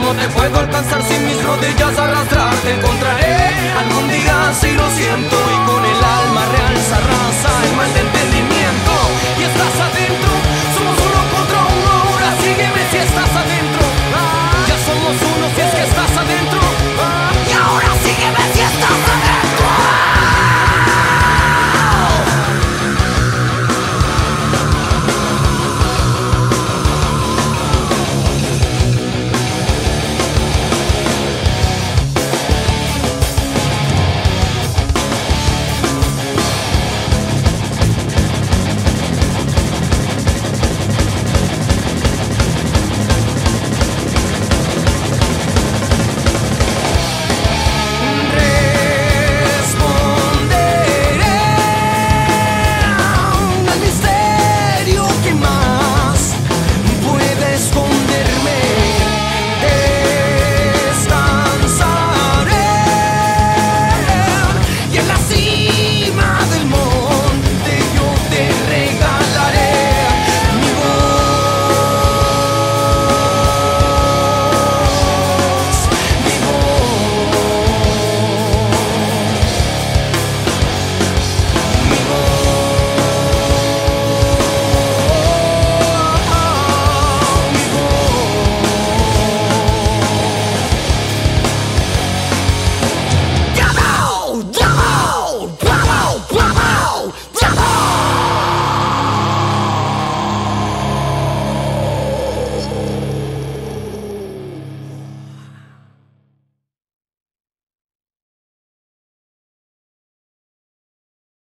¿Cómo te puedo alcanzar sin mis rodillas arrastrar.